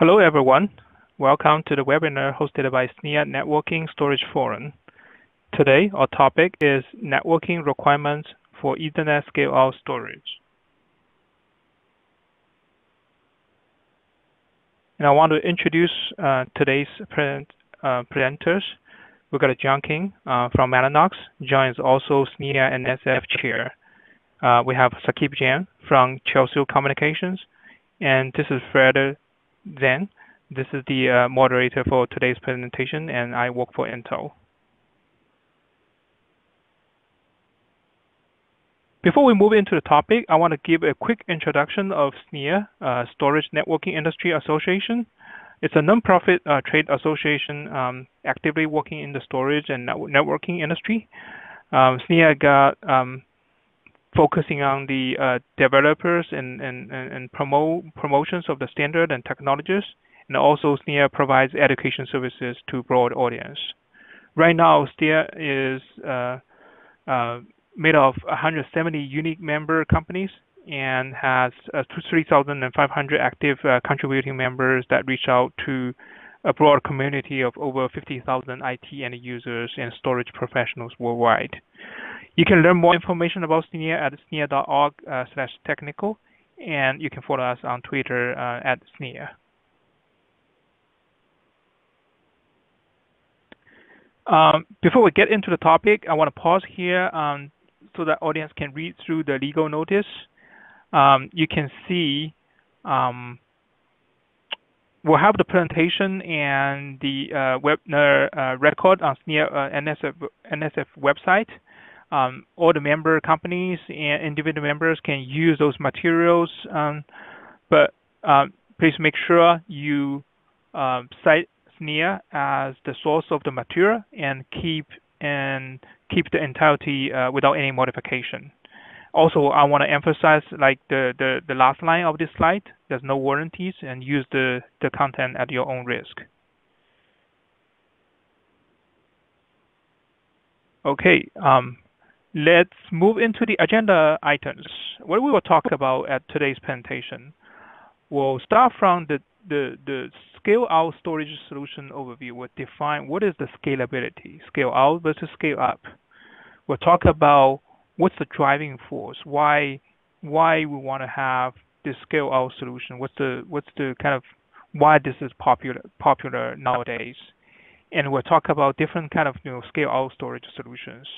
Hello, everyone. Welcome to the webinar hosted by SNIA Networking Storage Forum. Today, our topic is networking requirements for Ethernet scale-out storage. And I want to introduce uh, today's present, uh, presenters. We've got John Kim uh, from Mellanox. John is also SNIA NSF chair. Uh, we have Saqib Jang from Chelsio Communications. And this is Fred Zhang. This is the uh, moderator for today's presentation, and I work for Intel. Before we move into the topic, I want to give a quick introduction of SNIA, uh, Storage Networking Industry Association. It's a nonprofit uh, trade association um, actively working in the storage and networking industry. Um, SNIA got um, focusing on the uh, developers and, and, and promote promotions of the standard and technologies. And also SNIA provides education services to broad audience. Right now, SNIA is uh, uh, made of 170 unique member companies and has uh, 3,500 active uh, contributing members that reach out to a broad community of over 50,000 IT end users and storage professionals worldwide. You can learn more information about SNIA at snia.org uh, slash technical, and you can follow us on Twitter uh, at SNIA. Um, before we get into the topic, I want to pause here um, so that audience can read through the legal notice. Um, you can see um, we'll have the presentation and the uh, webinar uh, record on SNIA uh, NSF, NSF website um, all the member companies and individual members can use those materials, um, but um, please make sure you um, cite SNIA as the source of the material and keep and keep the entirety uh, without any modification. Also, I want to emphasize like the, the, the last line of this slide, there's no warranties and use the, the content at your own risk. Okay, um, Let's move into the agenda items. What we will talk about at today's presentation. We'll start from the, the, the scale out storage solution overview. We'll define what is the scalability, scale out versus scale up. We'll talk about what's the driving force, why why we want to have this scale out solution, what's the what's the kind of why this is popular popular nowadays. And we'll talk about different kind of you know scale out storage solutions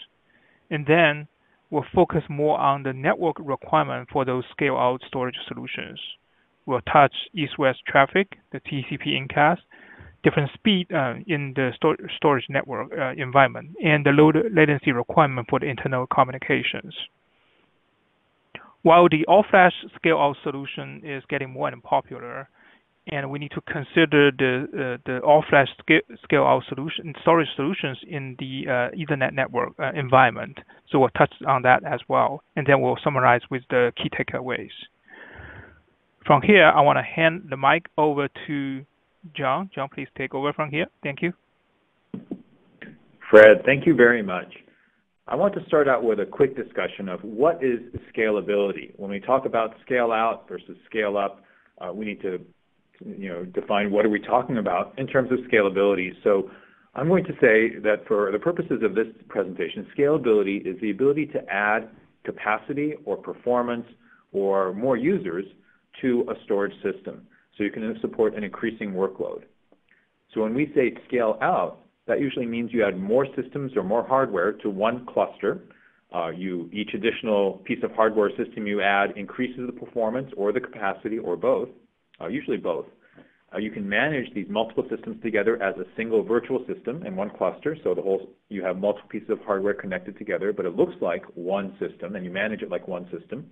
and then we'll focus more on the network requirement for those scale-out storage solutions. We'll touch east-west traffic, the TCP incast, different speed uh, in the stor storage network uh, environment, and the low latency requirement for the internal communications. While the all-flash scale-out solution is getting more and popular, and we need to consider the uh, the all-flash scale, out solution storage solutions in the uh, Ethernet network uh, environment. So we'll touch on that as well, and then we'll summarize with the key takeaways. From here, I want to hand the mic over to John. John, please take over from here. Thank you. Fred, thank you very much. I want to start out with a quick discussion of what is scalability. When we talk about scale out versus scale up, uh, we need to you know, define what are we talking about in terms of scalability. So I'm going to say that for the purposes of this presentation, scalability is the ability to add capacity or performance or more users to a storage system so you can support an increasing workload. So when we say scale out, that usually means you add more systems or more hardware to one cluster. Uh, you, each additional piece of hardware system you add increases the performance or the capacity or both uh, usually both. Uh, you can manage these multiple systems together as a single virtual system in one cluster. So the whole you have multiple pieces of hardware connected together, but it looks like one system, and you manage it like one system.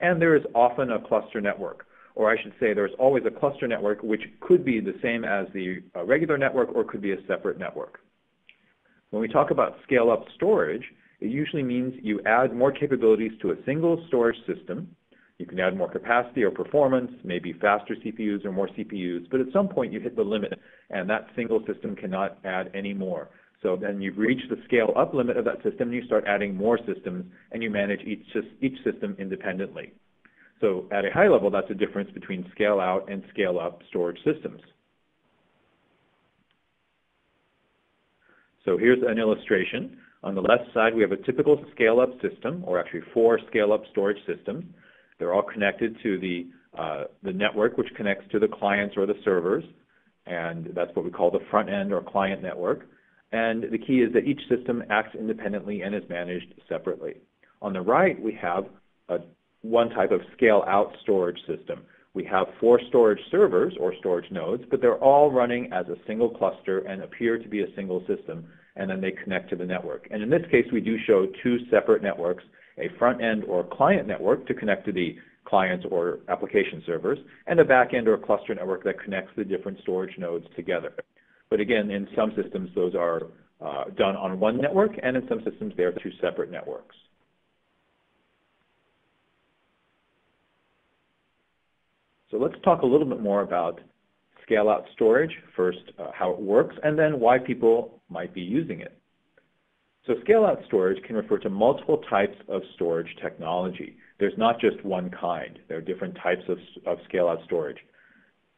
And there is often a cluster network, or I should say there's always a cluster network, which could be the same as the uh, regular network or could be a separate network. When we talk about scale-up storage, it usually means you add more capabilities to a single storage system you can add more capacity or performance, maybe faster CPUs or more CPUs, but at some point you hit the limit, and that single system cannot add any more. So then you've reached the scale up limit of that system, and you start adding more systems, and you manage each, each system independently. So at a high level, that's a difference between scale-out and scale-up storage systems. So here's an illustration. On the left side, we have a typical scale-up system, or actually four scale-up storage systems. They're all connected to the, uh, the network, which connects to the clients or the servers, and that's what we call the front end or client network. And the key is that each system acts independently and is managed separately. On the right, we have a, one type of scale-out storage system. We have four storage servers or storage nodes, but they're all running as a single cluster and appear to be a single system, and then they connect to the network. And in this case, we do show two separate networks, a front-end or client network to connect to the clients or application servers, and a back-end or cluster network that connects the different storage nodes together. But again, in some systems, those are uh, done on one network, and in some systems, they are two separate networks. So let's talk a little bit more about scale-out storage, first uh, how it works, and then why people might be using it. So scale-out storage can refer to multiple types of storage technology. There's not just one kind. There are different types of, of scale-out storage.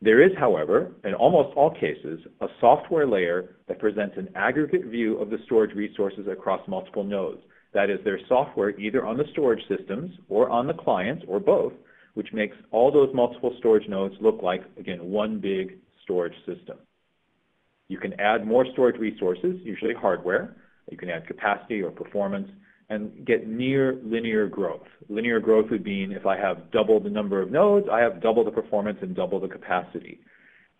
There is, however, in almost all cases, a software layer that presents an aggregate view of the storage resources across multiple nodes. That is, there's software either on the storage systems or on the clients or both, which makes all those multiple storage nodes look like, again, one big storage system. You can add more storage resources, usually hardware. You can add capacity or performance and get near linear growth. Linear growth would mean if I have double the number of nodes, I have double the performance and double the capacity.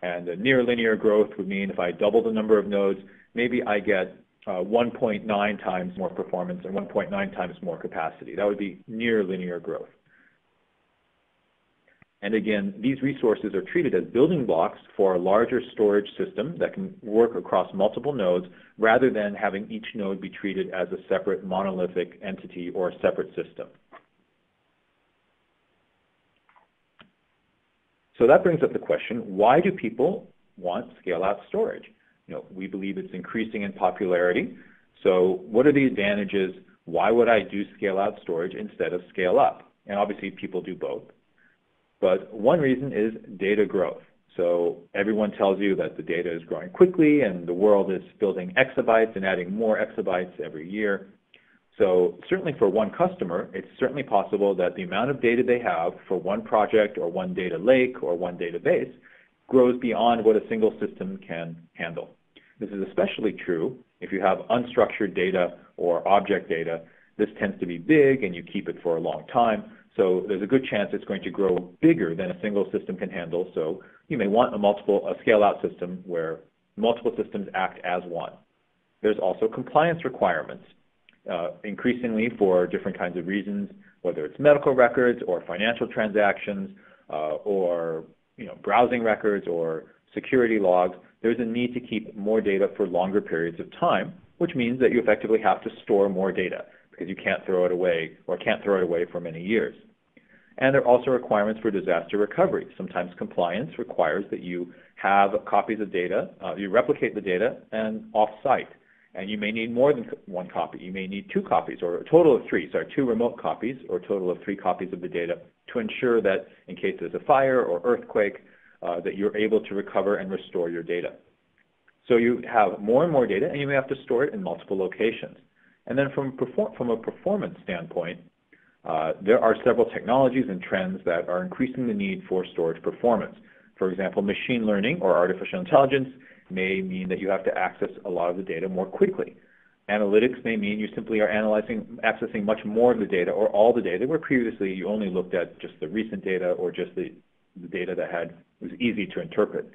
And near linear growth would mean if I double the number of nodes, maybe I get uh, 1.9 times more performance and 1.9 times more capacity. That would be near linear growth. And again, these resources are treated as building blocks for a larger storage system that can work across multiple nodes rather than having each node be treated as a separate monolithic entity or a separate system. So that brings up the question, why do people want scale-out storage? You know, we believe it's increasing in popularity. So what are the advantages? Why would I do scale-out storage instead of scale-up? And obviously people do both. But one reason is data growth. So everyone tells you that the data is growing quickly and the world is building exabytes and adding more exabytes every year. So certainly for one customer, it's certainly possible that the amount of data they have for one project or one data lake or one database grows beyond what a single system can handle. This is especially true if you have unstructured data or object data. This tends to be big and you keep it for a long time. So there's a good chance it's going to grow bigger than a single system can handle. So you may want a multiple, a scale-out system where multiple systems act as one. There's also compliance requirements, uh, increasingly for different kinds of reasons, whether it's medical records or financial transactions uh, or you know, browsing records or security logs. There's a need to keep more data for longer periods of time, which means that you effectively have to store more data because you can't throw it away or can't throw it away for many years. And there are also requirements for disaster recovery. Sometimes compliance requires that you have copies of data, uh, you replicate the data and off-site. And you may need more than one copy. You may need two copies or a total of three, sorry, two remote copies or a total of three copies of the data to ensure that in case there's a fire or earthquake, uh, that you're able to recover and restore your data. So you have more and more data and you may have to store it in multiple locations. And then from, from a performance standpoint, uh, there are several technologies and trends that are increasing the need for storage performance. For example, machine learning or artificial intelligence may mean that you have to access a lot of the data more quickly. Analytics may mean you simply are analyzing, accessing much more of the data or all the data, where previously you only looked at just the recent data or just the, the data that had was easy to interpret.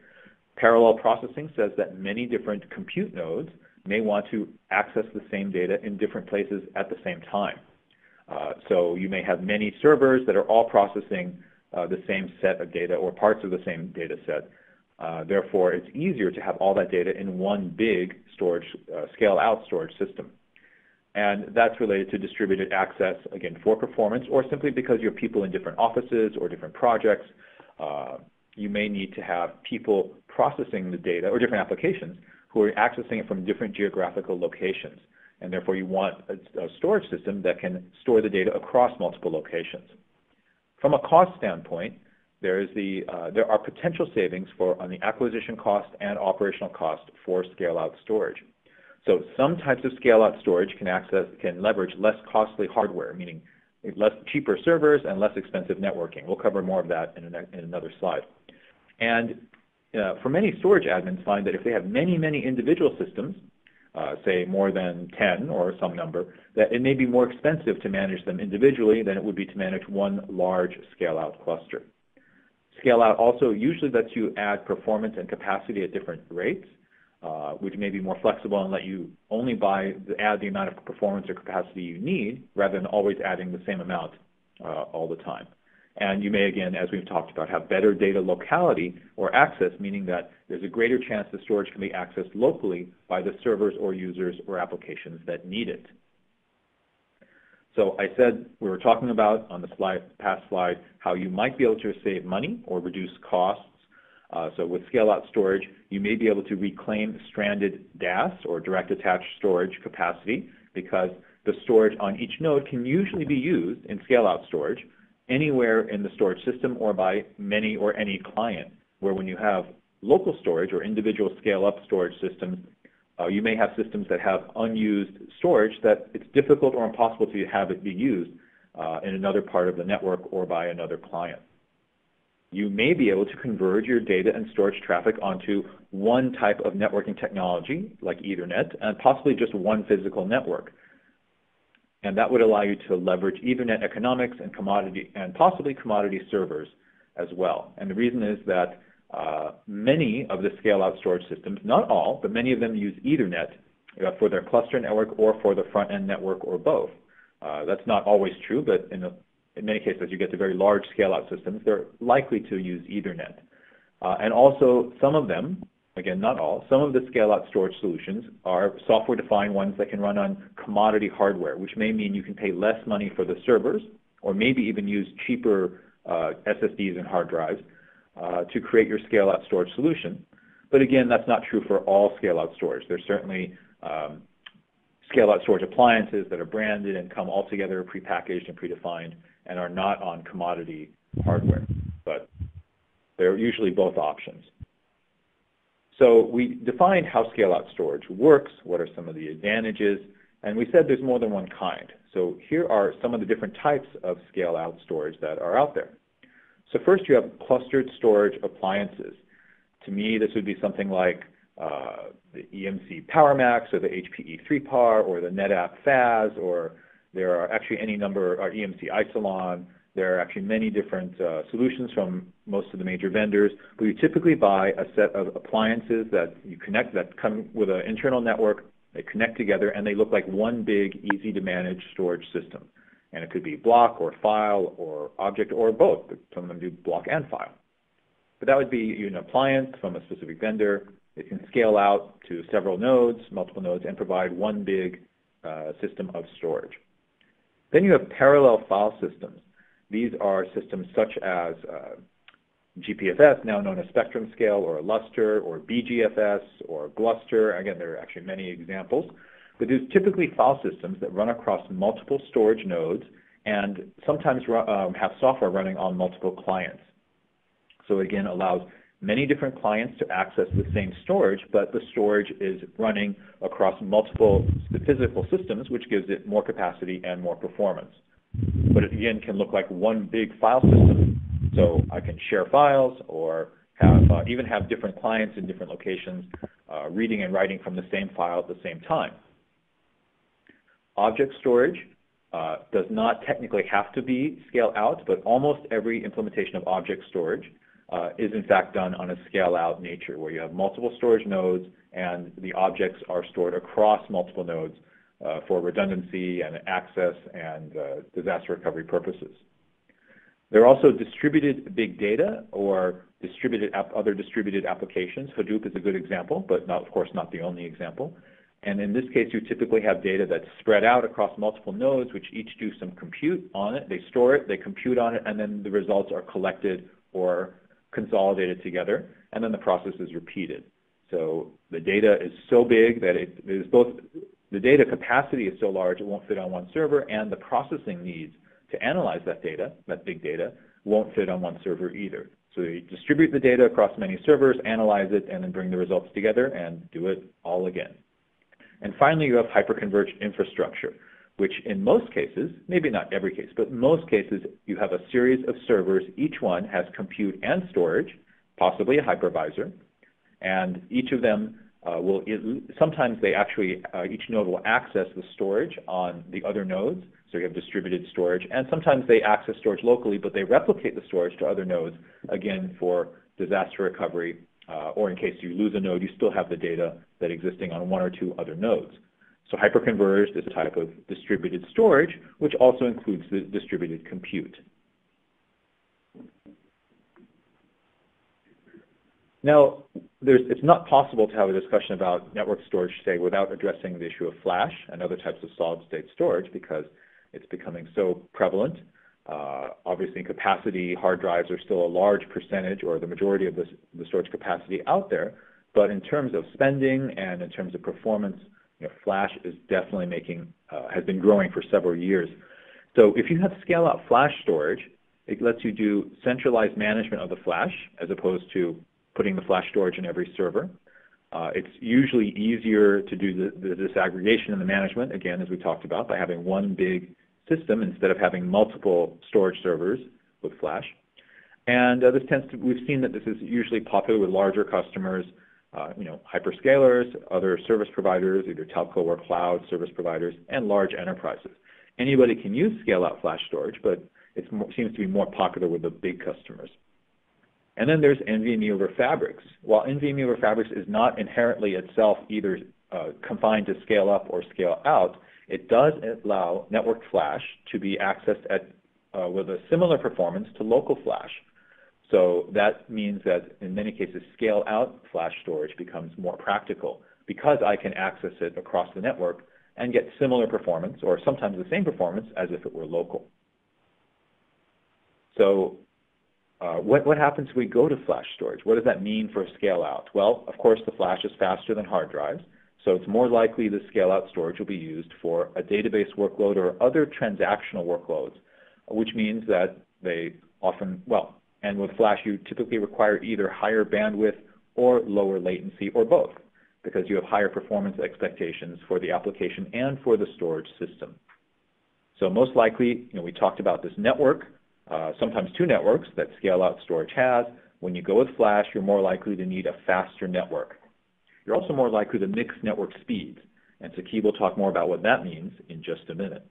Parallel processing says that many different compute nodes may want to access the same data in different places at the same time. Uh, so you may have many servers that are all processing uh, the same set of data or parts of the same data set. Uh, therefore, it's easier to have all that data in one big storage, uh, scale-out storage system. And that's related to distributed access, again, for performance, or simply because you have people in different offices or different projects. Uh, you may need to have people processing the data or different applications who are accessing it from different geographical locations. And therefore, you want a, a storage system that can store the data across multiple locations. From a cost standpoint, there is the uh, there are potential savings for on the acquisition cost and operational cost for scale-out storage. So some types of scale-out storage can access can leverage less costly hardware, meaning less cheaper servers and less expensive networking. We'll cover more of that in, in another slide. And uh, for many storage admins find that if they have many, many individual systems, uh, say more than 10 or some number, that it may be more expensive to manage them individually than it would be to manage one large scale-out cluster. Scale-out also usually lets you add performance and capacity at different rates, uh, which may be more flexible and let you only buy add the amount of performance or capacity you need rather than always adding the same amount uh, all the time. And you may, again, as we've talked about, have better data locality or access, meaning that there's a greater chance the storage can be accessed locally by the servers or users or applications that need it. So I said we were talking about on the slide, past slide how you might be able to save money or reduce costs. Uh, so with scale-out storage, you may be able to reclaim stranded DAS or direct attached storage capacity because the storage on each node can usually be used in scale-out storage anywhere in the storage system or by many or any client, where when you have local storage or individual scale-up storage systems, uh, you may have systems that have unused storage that it's difficult or impossible to have it be used uh, in another part of the network or by another client. You may be able to converge your data and storage traffic onto one type of networking technology, like Ethernet, and possibly just one physical network and that would allow you to leverage Ethernet economics and commodity and possibly commodity servers as well. And the reason is that uh, many of the scale-out storage systems, not all, but many of them use Ethernet uh, for their cluster network or for the front-end network or both. Uh, that's not always true, but in, a, in many cases, you get to very large scale-out systems, they're likely to use Ethernet. Uh, and also, some of them again, not all, some of the scale-out storage solutions are software-defined ones that can run on commodity hardware, which may mean you can pay less money for the servers or maybe even use cheaper uh, SSDs and hard drives uh, to create your scale-out storage solution. But again, that's not true for all scale-out storage. There's certainly um, scale-out storage appliances that are branded and come all together prepackaged and predefined and are not on commodity hardware. But they're usually both options. So we defined how scale-out storage works, what are some of the advantages, and we said there's more than one kind. So here are some of the different types of scale-out storage that are out there. So first you have clustered storage appliances. To me, this would be something like uh, the EMC PowerMax or the HPE 3PAR or the NetApp FAS, or there are actually any number, or EMC Isilon, there are actually many different uh, solutions from most of the major vendors, but you typically buy a set of appliances that you connect that come with an internal network, they connect together, and they look like one big, easy to manage storage system. And it could be block or file or object or both. Some of them do block and file. But that would be an appliance from a specific vendor. It can scale out to several nodes, multiple nodes, and provide one big uh, system of storage. Then you have parallel file systems. These are systems such as uh, GPFS, now known as Spectrum Scale, or Lustre, or BeeGFS, or Gluster. Again, there are actually many examples. But these typically file systems that run across multiple storage nodes and sometimes um, have software running on multiple clients. So it again, allows many different clients to access the same storage, but the storage is running across multiple physical systems, which gives it more capacity and more performance but it again can look like one big file system. So I can share files or have uh, even have different clients in different locations uh, reading and writing from the same file at the same time. Object storage uh, does not technically have to be scale out, but almost every implementation of object storage uh, is in fact done on a scale out nature where you have multiple storage nodes and the objects are stored across multiple nodes for redundancy and access and uh, disaster recovery purposes. There are also distributed big data or distributed other distributed applications. Hadoop is a good example, but not, of course not the only example. And in this case, you typically have data that's spread out across multiple nodes, which each do some compute on it. They store it, they compute on it, and then the results are collected or consolidated together, and then the process is repeated. So the data is so big that it is both the data capacity is so large it won't fit on one server, and the processing needs to analyze that data, that big data, won't fit on one server either. So you distribute the data across many servers, analyze it, and then bring the results together and do it all again. And finally, you have hyperconverged infrastructure, which in most cases, maybe not every case, but most cases, you have a series of servers. Each one has compute and storage, possibly a hypervisor, and each of them uh, will, sometimes they actually, uh, each node will access the storage on the other nodes, so you have distributed storage, and sometimes they access storage locally, but they replicate the storage to other nodes, again, for disaster recovery, uh, or in case you lose a node, you still have the data that existing on one or two other nodes. So hyperconverged is a type of distributed storage, which also includes the distributed compute. Now, it's not possible to have a discussion about network storage today without addressing the issue of flash and other types of solid-state storage because it's becoming so prevalent. Uh, obviously, capacity, hard drives are still a large percentage or the majority of the, the storage capacity out there. But in terms of spending and in terms of performance, you know, flash is definitely making, uh, has been growing for several years. So if you have scale-out flash storage, it lets you do centralized management of the flash as opposed to putting the flash storage in every server. Uh, it's usually easier to do the, the disaggregation and the management, again, as we talked about, by having one big system instead of having multiple storage servers with flash. And uh, this tends to, we've seen that this is usually popular with larger customers, uh, you know, hyperscalers, other service providers, either telco or cloud service providers, and large enterprises. Anybody can use scale-out flash storage, but it seems to be more popular with the big customers. And then there's NVMe over Fabrics. While NVMe over Fabrics is not inherently itself either uh, confined to scale up or scale out, it does allow network flash to be accessed at, uh, with a similar performance to local flash. So that means that in many cases, scale out flash storage becomes more practical because I can access it across the network and get similar performance or sometimes the same performance as if it were local. So uh, what, what happens if we go to flash storage? What does that mean for a scale out? Well, of course, the flash is faster than hard drives, so it's more likely the scale out storage will be used for a database workload or other transactional workloads, which means that they often, well, and with flash, you typically require either higher bandwidth or lower latency or both because you have higher performance expectations for the application and for the storage system. So most likely, you know, we talked about this network, uh, sometimes two networks that scale-out storage has. When you go with flash, you're more likely to need a faster network. You're also more likely to mix network speeds, and Saqib will talk more about what that means in just a minute.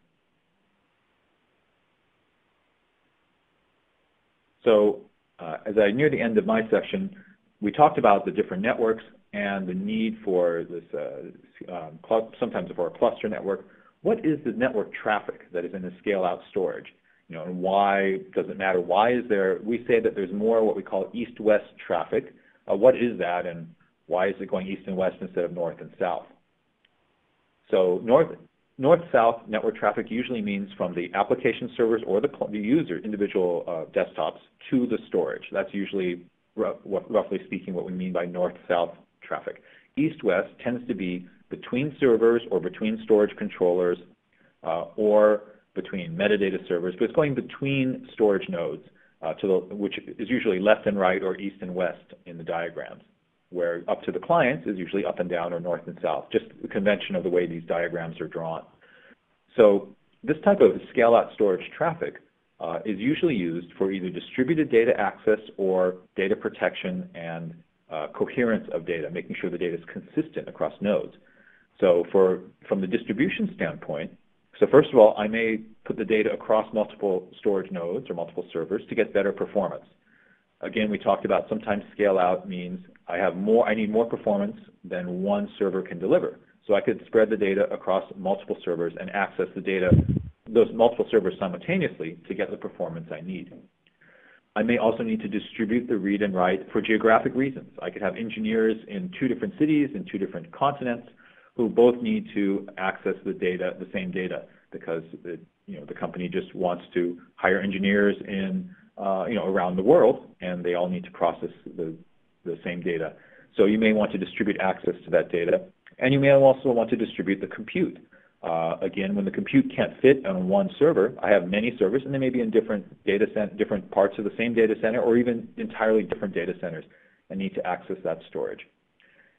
So uh, as I near the end of my section, we talked about the different networks and the need for this, uh, um, sometimes for a cluster network. What is the network traffic that is in the scale-out storage? You know, and why does it matter? Why is there? We say that there's more what we call east-west traffic. Uh, what is that, and why is it going east and west instead of north and south? So north North-south network traffic usually means from the application servers or the, the user, individual uh, desktops, to the storage. That's usually, roughly speaking, what we mean by north-south traffic. East-west tends to be between servers or between storage controllers uh, or between metadata servers, but it's going between storage nodes, uh, to the, which is usually left and right or east and west in the diagrams where up to the clients is usually up and down or north and south, just the convention of the way these diagrams are drawn. So this type of scale-out storage traffic uh, is usually used for either distributed data access or data protection and uh, coherence of data, making sure the data is consistent across nodes. So for, from the distribution standpoint, so first of all, I may put the data across multiple storage nodes or multiple servers to get better performance. Again, we talked about sometimes scale out means I have more, I need more performance than one server can deliver. So I could spread the data across multiple servers and access the data, those multiple servers simultaneously to get the performance I need. I may also need to distribute the read and write for geographic reasons. I could have engineers in two different cities, in two different continents, who both need to access the data, the same data, because the, you know, the company just wants to hire engineers in uh, you know, around the world, and they all need to process the, the same data. So you may want to distribute access to that data, and you may also want to distribute the compute. Uh, again, when the compute can't fit on one server, I have many servers, and they may be in different data cent different parts of the same data center, or even entirely different data centers, and need to access that storage.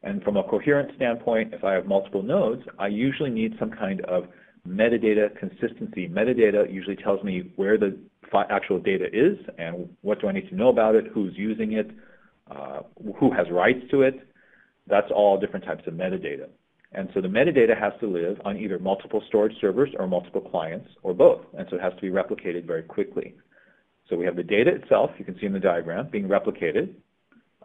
And from a coherent standpoint, if I have multiple nodes, I usually need some kind of metadata consistency. Metadata usually tells me where the actual data is and what do I need to know about it, who's using it, uh, who has rights to it. That's all different types of metadata. And so the metadata has to live on either multiple storage servers or multiple clients or both. And so it has to be replicated very quickly. So we have the data itself, you can see in the diagram, being replicated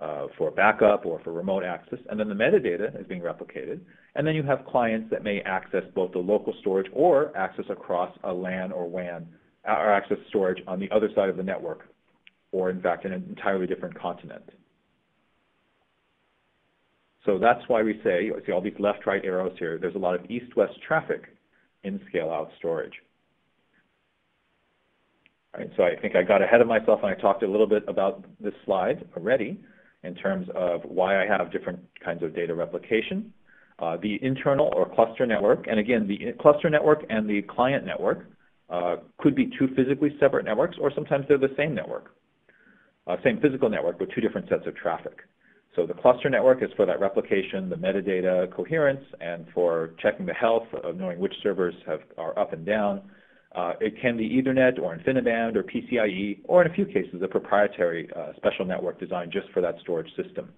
uh, for backup or for remote access. And then the metadata is being replicated. And then you have clients that may access both the local storage or access across a LAN or WAN or access storage on the other side of the network or in fact in an entirely different continent. So that's why we say, see all these left-right arrows here, there's a lot of east-west traffic in scale-out storage. Right, so I think I got ahead of myself and I talked a little bit about this slide already in terms of why I have different kinds of data replication. Uh, the internal or cluster network, and again, the cluster network and the client network uh, could be two physically separate networks, or sometimes they're the same network, uh, same physical network, but two different sets of traffic. So the cluster network is for that replication, the metadata coherence, and for checking the health of knowing which servers have, are up and down. Uh, it can be Ethernet or InfiniBand or PCIe, or in a few cases, a proprietary uh, special network designed just for that storage system.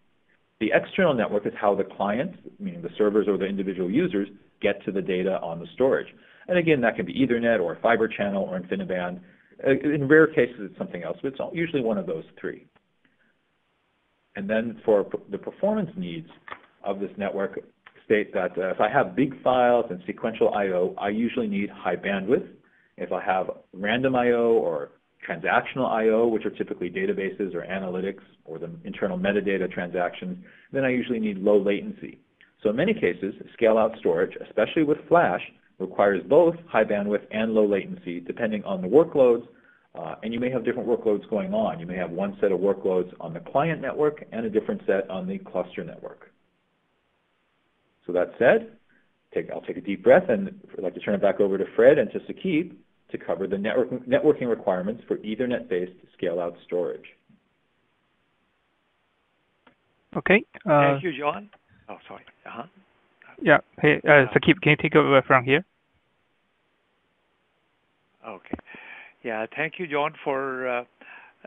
The external network is how the clients, meaning the servers or the individual users, get to the data on the storage. And again, that can be Ethernet or fiber channel or InfiniBand. Uh, in rare cases, it's something else, but it's usually one of those three. And then for the performance needs of this network, state that uh, if I have big files and sequential I.O., I usually need high bandwidth. If I have random I.O. or transactional I.O., which are typically databases or analytics or the internal metadata transactions, then I usually need low latency. So in many cases, scale-out storage, especially with flash, requires both high bandwidth and low latency depending on the workloads uh, and you may have different workloads going on. You may have one set of workloads on the client network and a different set on the cluster network. So that said, take, I'll take a deep breath and I'd like to turn it back over to Fred and to Saqib to cover the network, networking requirements for Ethernet-based scale-out storage. Okay. Uh, Thank you, John. Oh, sorry. Uh-huh. Yeah. Hey, uh, Saqib, can you take over from here? Okay. Yeah, thank you, John, for uh,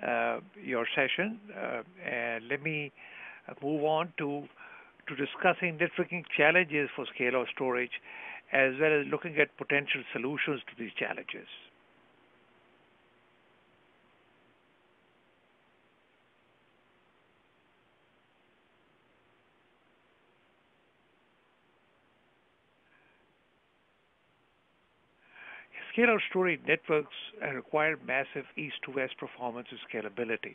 uh, your session. Uh, and let me move on to to discussing networking challenges for scale-out storage, as well as looking at potential solutions to these challenges. Scale-out storage networks require massive east-to-west performance and scalability.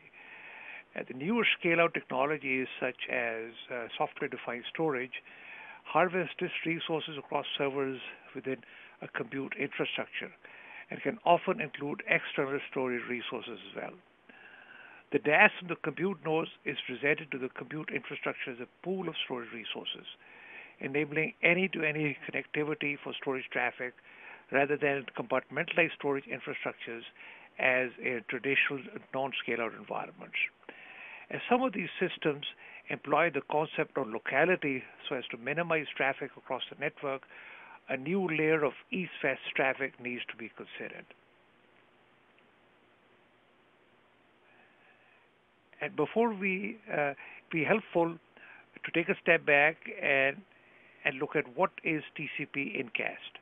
And the newer scale-out technologies, such as uh, software-defined storage, harvest disk resources across servers within a compute infrastructure and can often include external storage resources as well. The DAS from the compute nodes is presented to the compute infrastructure as a pool of storage resources, enabling any-to-any connectivity for storage traffic rather than compartmentalized storage infrastructures as a traditional non-scale-out environments. And some of these systems employ the concept of locality so as to minimize traffic across the network, a new layer of east-west traffic needs to be considered. And before we uh, be helpful to take a step back and and look at what is TCP incast.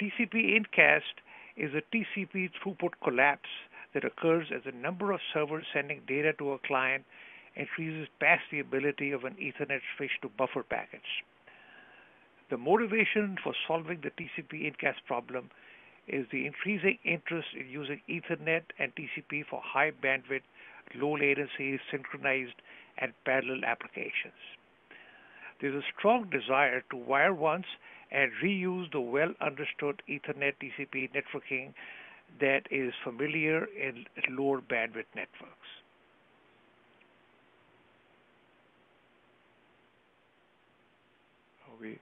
TCP incast is a TCP throughput collapse that occurs as a number of servers sending data to a client increases past the ability of an Ethernet switch to buffer packets. The motivation for solving the TCP incast problem is the increasing interest in using Ethernet and TCP for high bandwidth, low latency, synchronized, and parallel applications. There's a strong desire to wire once and reuse the well-understood Ethernet TCP networking that is familiar in lower bandwidth networks. we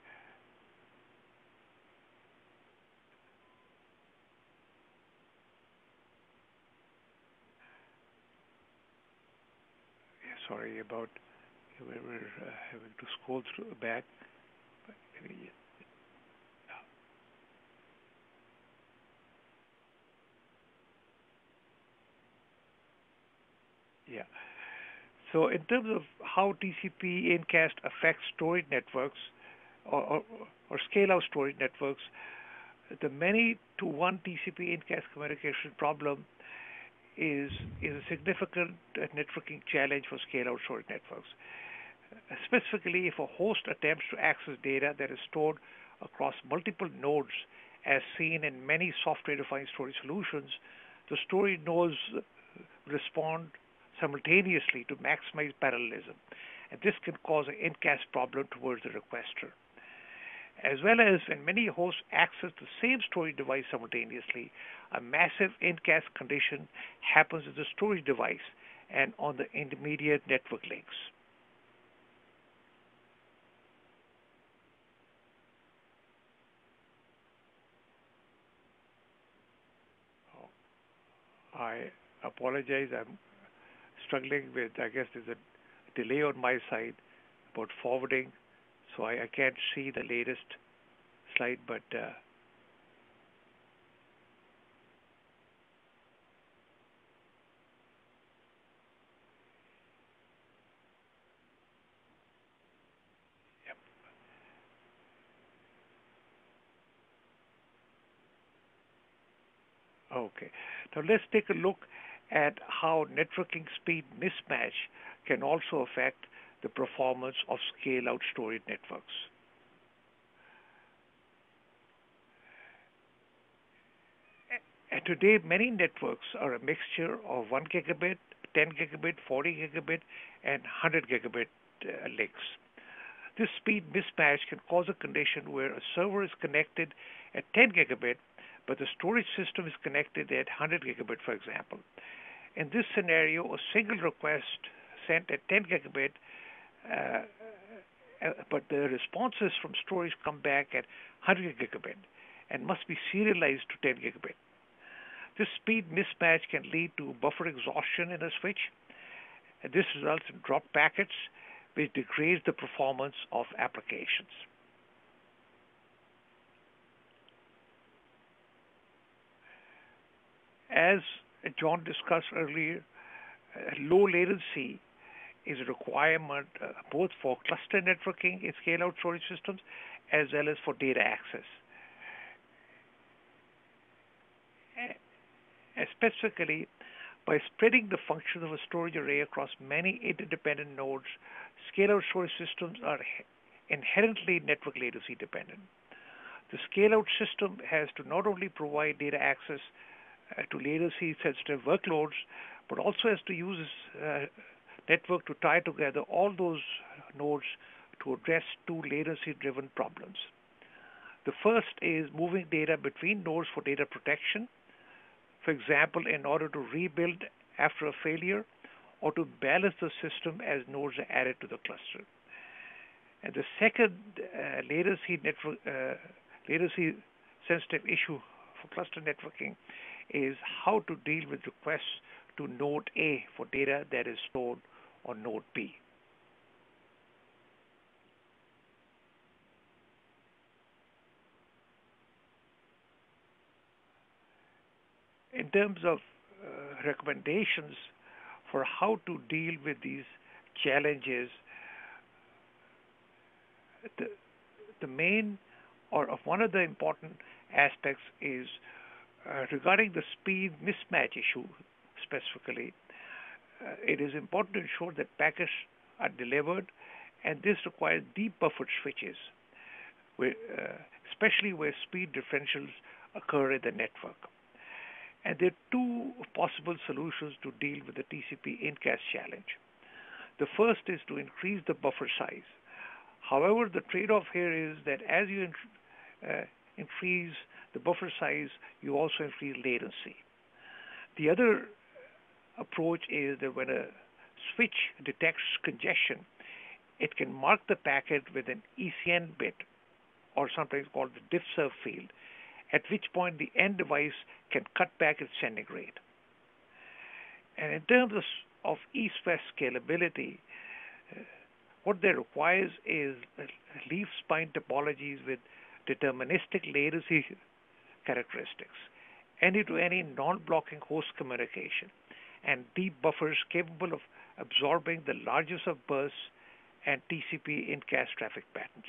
sorry about we were uh, having to scroll through back. Yeah. So in terms of how TCP incast affects storage networks, or, or, or scale-out storage networks, the many to one TCP Incast communication problem is is a significant uh, networking challenge for scale-out storage networks. Uh, specifically, if a host attempts to access data that is stored across multiple nodes, as seen in many software-defined storage solutions, the storage nodes uh, respond simultaneously to maximize parallelism, and this can cause an incast problem towards the requester. As well as when many hosts access the same storage device simultaneously, a massive incast condition happens at the storage device and on the intermediate network links. Oh, I apologize. I'm struggling with, I guess there's a delay on my side about forwarding, so I, I can't see the latest slide, but uh, Okay. Now let's take a look at how networking speed mismatch can also affect the performance of scale-out storage networks. And today, many networks are a mixture of 1 gigabit, 10 gigabit, 40 gigabit, and 100 gigabit uh, links. This speed mismatch can cause a condition where a server is connected at 10 gigabit but the storage system is connected at 100 gigabit, for example. In this scenario, a single request sent at 10 gigabit, but the responses from storage come back at 100 gigabit and must be serialized to 10 gigabit. This speed mismatch can lead to buffer exhaustion in a switch. This results in dropped packets, which degrades the performance of applications. As John discussed earlier, uh, low latency is a requirement uh, both for cluster networking in scale-out storage systems as well as for data access. Uh, specifically, by spreading the functions of a storage array across many interdependent nodes, scale-out storage systems are inherently network latency dependent. The scale-out system has to not only provide data access uh, to latency sensitive workloads, but also has to use uh, network to tie together all those nodes to address two latency driven problems. The first is moving data between nodes for data protection. For example, in order to rebuild after a failure or to balance the system as nodes are added to the cluster. And the second uh, latency network uh, latency sensitive issue for cluster networking is how to deal with requests to node A for data that is stored on node B. In terms of uh, recommendations for how to deal with these challenges, the, the main or of one of the important aspects is uh, regarding the speed mismatch issue specifically, uh, it is important to ensure that packets are delivered, and this requires deep buffered switches, where, uh, especially where speed differentials occur in the network. And there are two possible solutions to deal with the TCP incast challenge. The first is to increase the buffer size. However, the trade-off here is that as you uh, increase the buffer size, you also increase latency. The other approach is that when a switch detects congestion, it can mark the packet with an ECN bit, or sometimes called the diffserv field, at which point the end device can cut back its sending rate. And in terms of east-west scalability, uh, what they requires is leaf spine topologies with deterministic latency characteristics, any-to-any non-blocking host communication, and deep buffers capable of absorbing the largest of bursts and TCP incast traffic patterns.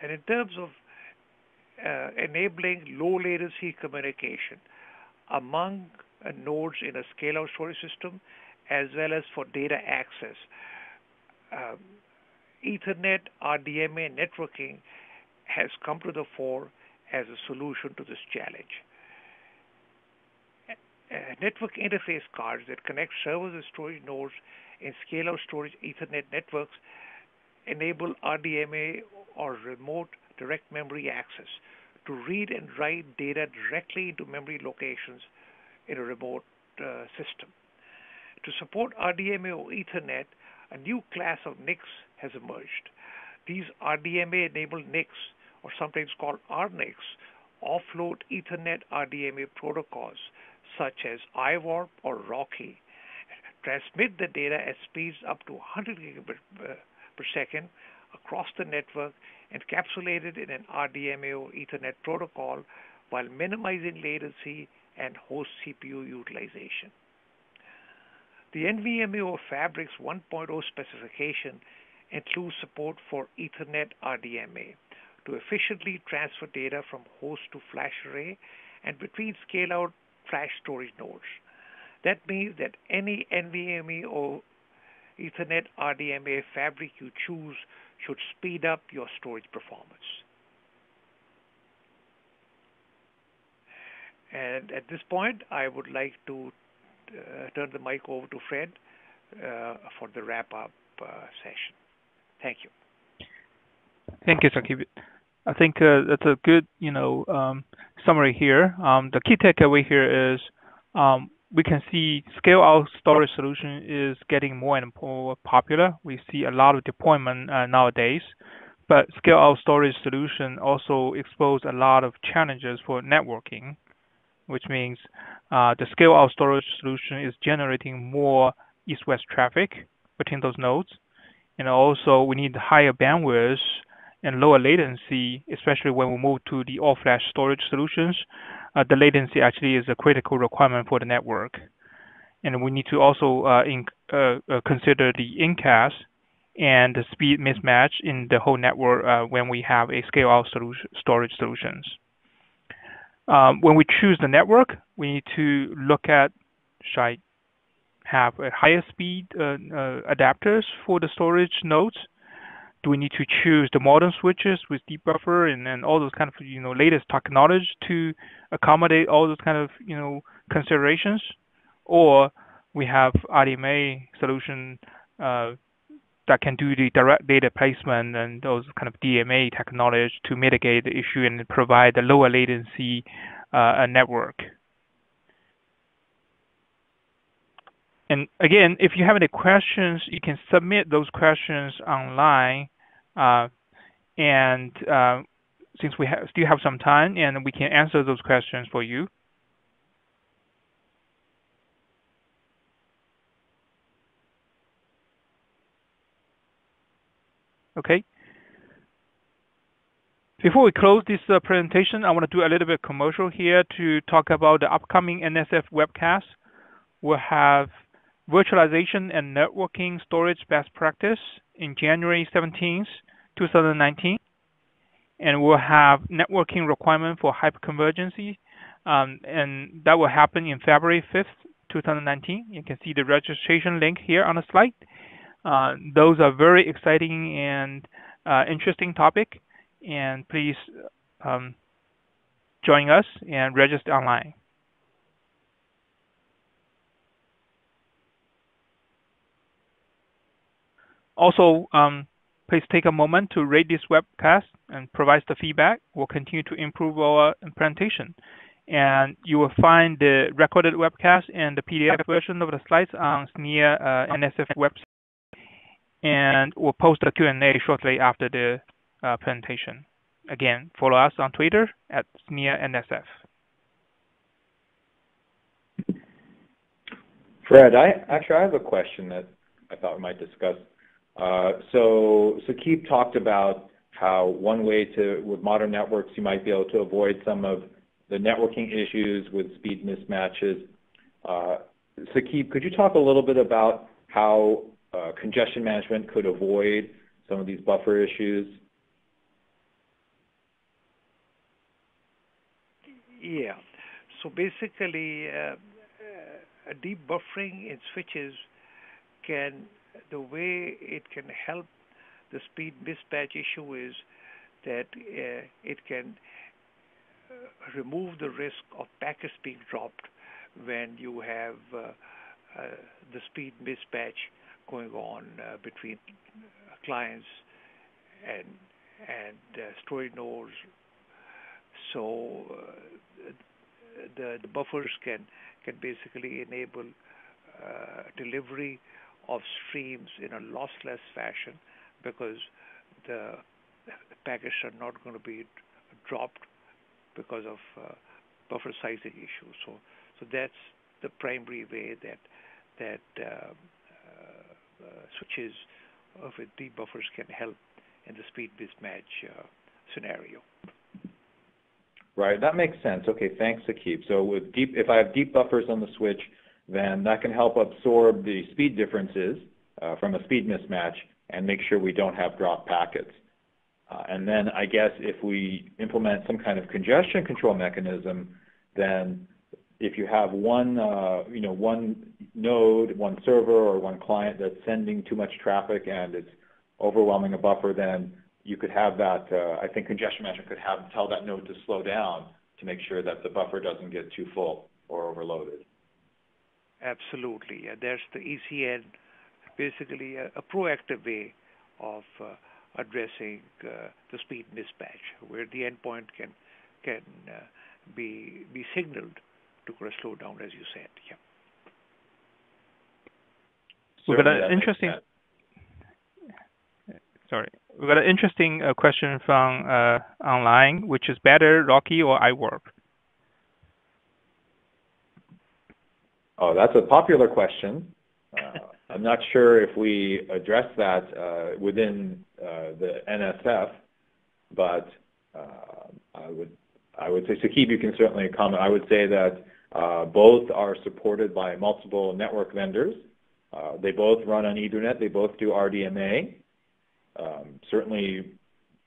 And in terms of uh, enabling low latency communication among uh, nodes in a scale-out storage system, as well as for data access, um, Ethernet RDMA networking has come to the fore as a solution to this challenge. Uh, network interface cards that connect servers and storage nodes in scale-out storage Ethernet networks enable RDMA or remote direct memory access to read and write data directly into memory locations in a remote uh, system. To support RDMA or Ethernet, a new class of NICs has emerged. These RDMA-enabled NICs, or sometimes called RNICs, offload Ethernet RDMA protocols such as iWARP or RoCE, transmit the data at speeds up to 100 gigabit per second across the network encapsulated in an RDMA or Ethernet protocol while minimizing latency and host CPU utilization. The NVMe Fabrics 1.0 specification includes support for Ethernet RDMA to efficiently transfer data from host to flash array and between scale-out flash storage nodes. That means that any NVMe or Ethernet RDMA fabric you choose should speed up your storage performance. And at this point, I would like to uh, turn the mic over to Fred uh, for the wrap-up uh, session. Thank you. Thank you, Saqib. I think uh, that's a good, you know, um, summary here. Um, the key takeaway here is um, we can see scale out storage solution is getting more and more popular. We see a lot of deployment uh, nowadays, but scale out storage solution also expose a lot of challenges for networking, which means uh, the scale out storage solution is generating more east-west traffic between those nodes. And also we need higher bandwidth and lower latency, especially when we move to the all-flash storage solutions uh, the latency actually is a critical requirement for the network. And we need to also uh, in, uh, uh consider the incast and the speed mismatch in the whole network uh, when we have a scale-out storage solutions. Um, when we choose the network, we need to look at should I have a higher speed uh, adapters for the storage nodes do we need to choose the modern switches with deep buffer and, and all those kind of you know latest technology to accommodate all those kind of you know considerations, or we have RDMA solution uh, that can do the direct data placement and those kind of DMA technology to mitigate the issue and provide the lower latency uh, network. And again, if you have any questions, you can submit those questions online. Uh, and uh, since we have, still have some time, and we can answer those questions for you. Okay. Before we close this uh, presentation, I want to do a little bit commercial here to talk about the upcoming NSF webcast. We'll have virtualization and networking storage best practice in January 17th, 2019. And we'll have networking requirement for hyperconvergence, um, and that will happen in February 5th, 2019. You can see the registration link here on the slide. Uh, those are very exciting and uh, interesting topic, and please um, join us and register online. Also, um, please take a moment to rate this webcast and provide the feedback. We'll continue to improve our presentation. And you will find the recorded webcast and the PDF version of the slides on SNIA uh, NSF website. And we'll post the Q&A shortly after the uh, presentation. Again, follow us on Twitter at SNIA Fred, I actually I have a question that I thought we might discuss. Uh, so Saqib talked about how one way to with modern networks you might be able to avoid some of the networking issues with speed mismatches. Uh, Saqib, could you talk a little bit about how uh, congestion management could avoid some of these buffer issues? Yeah. So basically, uh, uh, deep buffering in switches can, the way it can help the speed mismatch issue is that uh, it can uh, remove the risk of packets being dropped when you have uh, uh, the speed mismatch going on uh, between clients and and storage nodes. So the the buffers can can basically enable delivery of streams in a lossless fashion because the packets are not going to be dropped because of uh, buffer sizing issues. So, so that's the primary way that that uh, uh, switches with deep buffers can help in the speed mismatch uh, scenario. Right. That makes sense. Okay, thanks, Saqib. So with deep, if I have deep buffers on the switch, then that can help absorb the speed differences uh, from a speed mismatch and make sure we don't have dropped packets. Uh, and then I guess if we implement some kind of congestion control mechanism, then if you have one, uh, you know, one node, one server, or one client that's sending too much traffic and it's overwhelming a buffer, then you could have that, uh, I think congestion management could have tell that node to slow down to make sure that the buffer doesn't get too full or overloaded. Absolutely. Yeah, there's the ECN, basically a, a proactive way of uh, addressing uh, the speed mismatch, where the endpoint can can uh, be be signaled to slow down, as you said. Yeah. We've got an interesting. Sorry, we've got an interesting uh, question from uh, online, which is better RoCE or iWarp? Oh, that's a popular question. Uh, I'm not sure if we address that uh, within uh, the NSF, but uh, I would I would say, Saqib, you can certainly comment. I would say that uh, both are supported by multiple network vendors. They both run on Ethernet. They both do RDMA. Um, certainly,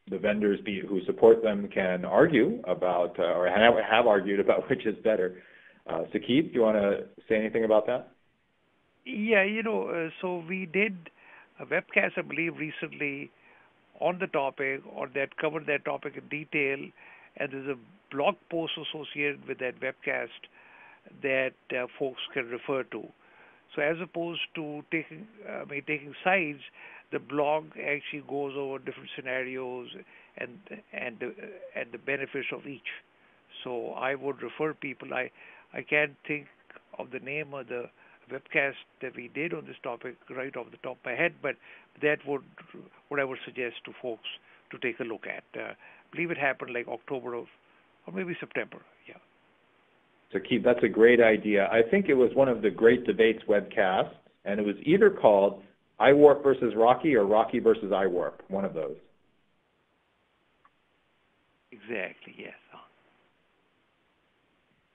the vendors be, who support them can argue about, or have, have, argued about which is better. Uh, do you want to say anything about that? Yeah, you know, uh, so we did a webcast, I believe, recently on the topic, or that covered that topic in detail, and there's a blog post associated with that webcast that uh, folks can refer to. So as opposed to taking, I mean, taking sides, the blog actually goes over different scenarios and and the, and the benefits of each. So I would refer people. I I can't think of the name of the webcast that we did on this topic right off the top of my head, but that would what I would suggest to folks to take a look at. Uh, I believe it happened like October of, or maybe September. Yeah. Saqib, that's a great idea. I think it was one of the great debates webcasts, and it was either called iWarp versus RoCE or RoCE versus iWarp, one of those. Exactly, yes.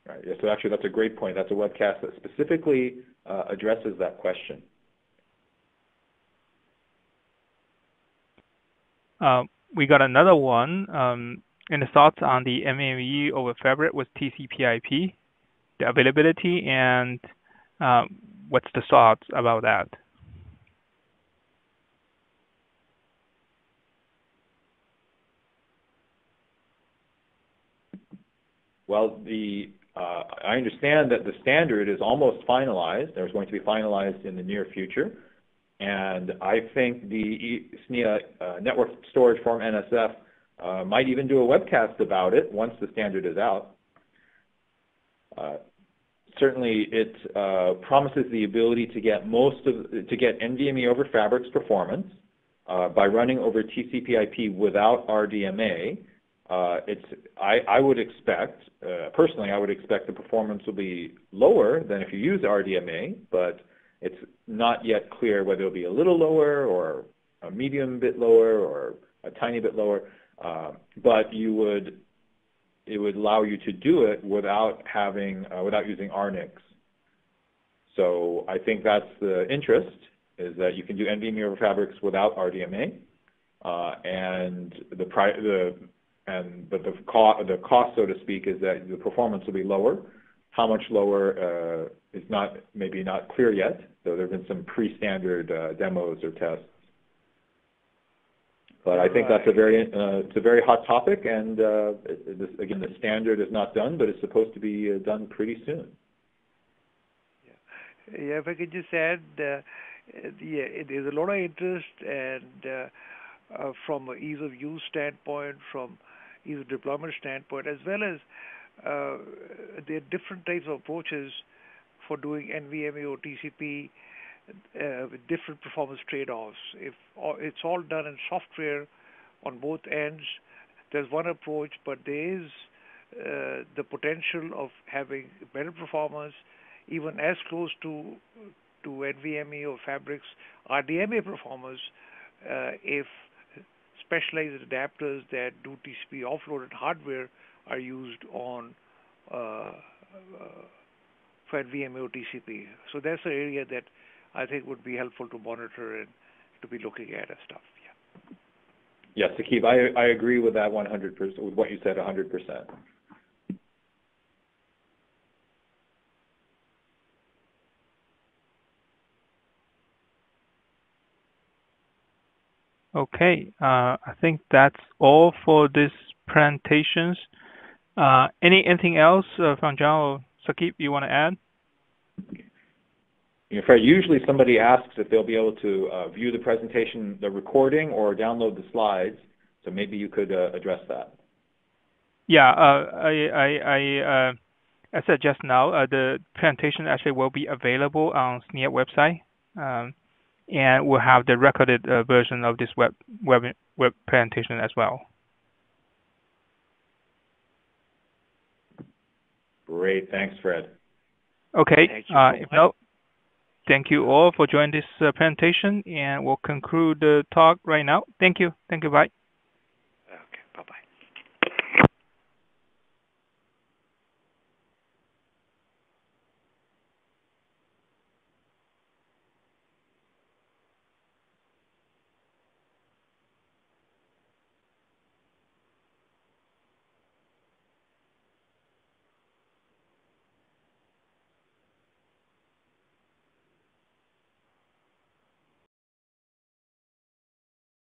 Right. Yeah, so actually, that's a great point. That's a webcast that specifically uh, addresses that question. Uh, we got another one. Um, any thoughts on the NVMe over Fabric with TCP/IP? the availability and um, what's the thoughts about that? Well, the uh, I understand that the standard is almost finalized. There's going to be finalized in the near future. And I think the SNIA uh, Network Storage Forum NSF uh, might even do a webcast about it once the standard is out. Uh, certainly, it uh, promises the ability to get most of to get NVMe over Fabric's performance uh, by running over TCP/IP without RDMA, uh, it's I, I would expect uh, personally I would expect the performance will be lower than if you use RDMA, but it's not yet clear whether it'll be a little lower or a medium bit lower or a tiny bit lower. Uh, but you would it would allow you to do it without having uh, without using RNICs. So I think that's the interest is that you can do NVMe over fabrics without RDMA, uh, and the, the and but the cost the cost so to speak is that the performance will be lower. How much lower uh, is not maybe not clear yet. So there have been some pre-standard uh, demos or tests. But I think that's a very uh, it's a very hot topic, and uh, this, again, the standard is not done, but it's supposed to be uh, done pretty soon. Yeah, yeah if I could just add, uh, yeah, there's a lot of interest, and uh, uh, from an ease of use standpoint, from of deployment standpoint, as well as there are different types of approaches for doing NVMe or TCP uh, with different performance trade-offs. If it's all done in software on both ends, there's one approach, but there is uh, the potential of having better performance, even as close to to NVMe or Fabrics RDMA performance, uh, if specialized adapters that do TCP offloaded hardware are used on uh, uh, for NVMe or TCP. So that's an area that I think would be helpful to monitor and to be looking at and stuff. Yeah. Yes, Saqib, I, I agree with that 100%, with what you said 100%. Okay, uh, I think that's all for this presentations. Uh, any anything else uh, from John or Saqib you want to add? Fact, usually somebody asks if they'll be able to uh, view the presentation, the recording, or download the slides. So maybe you could uh, address that. Yeah, uh, I, I, I, uh, I said just now, uh, the presentation actually will be available on SNIA website, um, and we'll have the recorded uh, version of this web, web web presentation as well. Great, thanks, Fred. Okay, if no, Thank you all for joining this uh, presentation, and we'll conclude the talk right now. Thank you. Thank you. Bye.